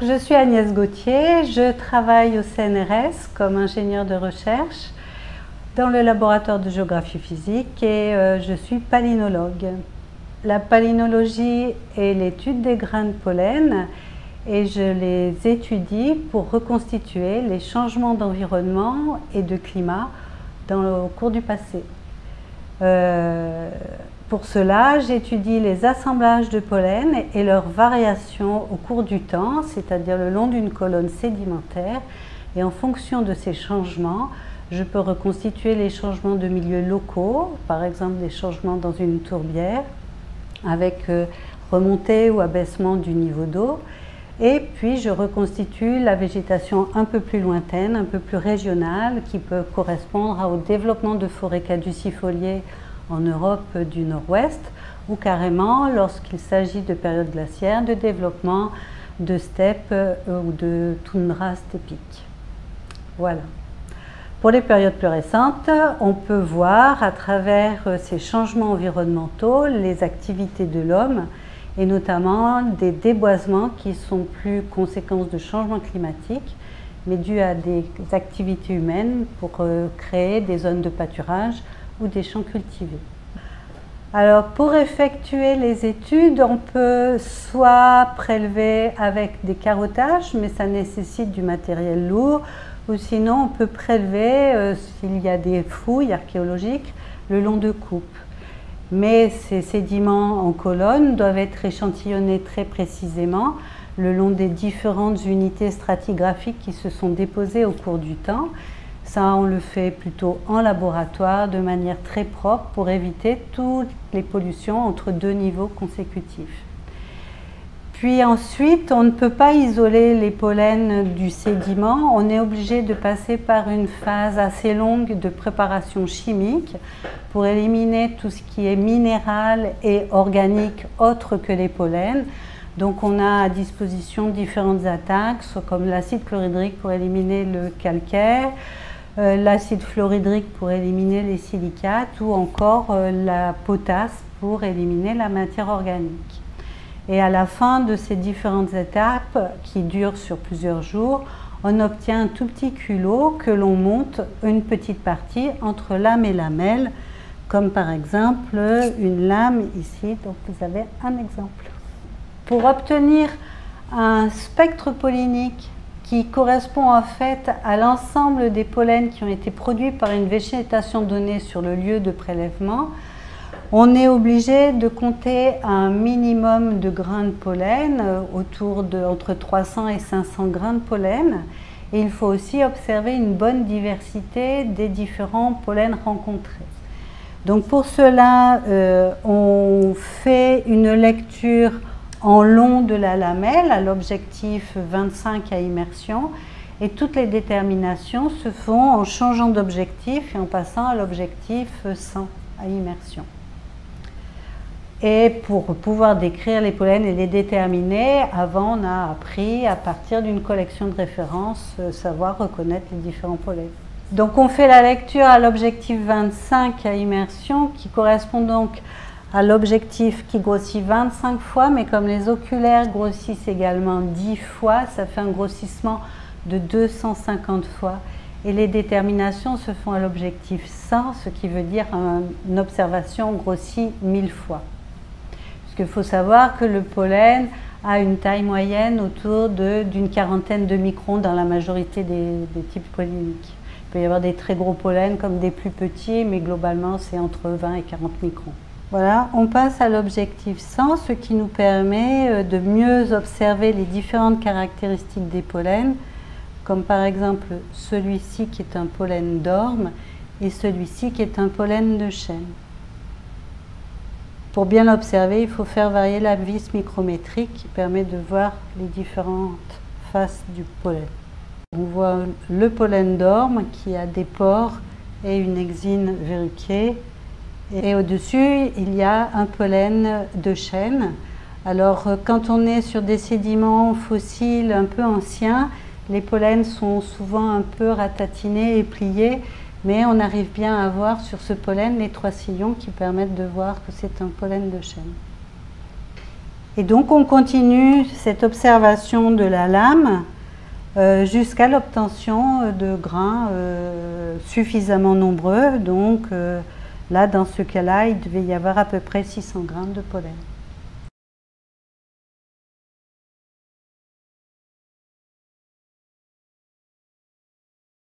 Je suis Agnès Gauthier, je travaille au CNRS comme ingénieure de recherche dans le laboratoire de géographie physique et euh, je suis palynologue. La palynologie est l'étude des grains de pollen et je les étudie pour reconstituer les changements d'environnement et de climat dans, au cours du passé. Euh, pour cela, j'étudie les assemblages de pollen et leurs variations au cours du temps, c'est-à-dire le long d'une colonne sédimentaire. Et en fonction de ces changements, je peux reconstituer les changements de milieux locaux, par exemple des changements dans une tourbière, avec euh, remontée ou abaissement du niveau d'eau. Et puis je reconstitue la végétation un peu plus lointaine, un peu plus régionale, qui peut correspondre au développement de forêts caducifoliées en Europe du Nord-Ouest, ou carrément, lorsqu'il s'agit de périodes glaciaires, de développement de steppes euh, ou de toundra steppique. Voilà. Pour les périodes plus récentes, on peut voir à travers euh, ces changements environnementaux les activités de l'homme et notamment des déboisements qui sont plus conséquences de changements climatiques, mais dus à des activités humaines pour euh, créer des zones de pâturage ou des champs cultivés. Alors pour effectuer les études, on peut soit prélever avec des carottages, mais ça nécessite du matériel lourd, ou sinon on peut prélever, euh, s'il y a des fouilles archéologiques, le long de coupes. Mais ces sédiments en colonne doivent être échantillonnés très précisément le long des différentes unités stratigraphiques qui se sont déposées au cours du temps. Ça, on le fait plutôt en laboratoire, de manière très propre, pour éviter toutes les pollutions entre deux niveaux consécutifs. Puis ensuite, on ne peut pas isoler les pollens du sédiment. On est obligé de passer par une phase assez longue de préparation chimique pour éliminer tout ce qui est minéral et organique autre que les pollens. Donc on a à disposition différentes attaques, comme l'acide chlorhydrique pour éliminer le calcaire, l'acide fluorhydrique pour éliminer les silicates ou encore euh, la potasse pour éliminer la matière organique. Et à la fin de ces différentes étapes, qui durent sur plusieurs jours, on obtient un tout petit culot que l'on monte une petite partie entre lame et lamelle, comme par exemple une lame ici, donc vous avez un exemple. Pour obtenir un spectre pollinique qui correspond en fait à l'ensemble des pollens qui ont été produits par une végétation donnée sur le lieu de prélèvement, on est obligé de compter un minimum de grains de pollen, euh, autour de entre 300 et 500 grains de pollen. Et il faut aussi observer une bonne diversité des différents pollens rencontrés. Donc pour cela, euh, on fait une lecture en long de la lamelle à l'objectif 25 à immersion et toutes les déterminations se font en changeant d'objectif et en passant à l'objectif 100 à immersion. Et pour pouvoir décrire les pollens et les déterminer, avant on a appris à partir d'une collection de références, euh, savoir reconnaître les différents pollens. Donc on fait la lecture à l'objectif 25 à immersion qui correspond donc à l'objectif qui grossit 25 fois, mais comme les oculaires grossissent également 10 fois, ça fait un grossissement de 250 fois. Et les déterminations se font à l'objectif 100, ce qui veut dire une observation grossit 1000 fois. Il faut savoir que le pollen a une taille moyenne autour d'une quarantaine de microns dans la majorité des, types polliniques. Il peut y avoir des très gros pollens comme des plus petits, mais globalement c'est entre 20 et 40 microns. Voilà, on passe à l'objectif 100, ce qui nous permet euh, de mieux observer les différentes caractéristiques des pollens, comme par exemple celui-ci qui est un pollen d'orme et celui-ci qui est un pollen de chêne. Pour bien l'observer, il faut faire varier la vis micrométrique qui permet de voir les différentes faces du pollen. On voit le pollen d'orme qui a des pores et une exine verruquée. Et au-dessus, il y a un pollen de chêne. Alors, quand on est sur des sédiments fossiles un peu anciens, les pollens sont souvent un peu ratatinés et pliés mais on arrive bien à voir sur ce pollen les trois sillons qui permettent de voir que c'est un pollen de chêne. Et donc on continue cette observation de la lame euh, jusqu'à l'obtention de grains euh, suffisamment nombreux. Donc euh, là, dans ce cas-là, il devait y avoir à peu près 600 grammes de pollen.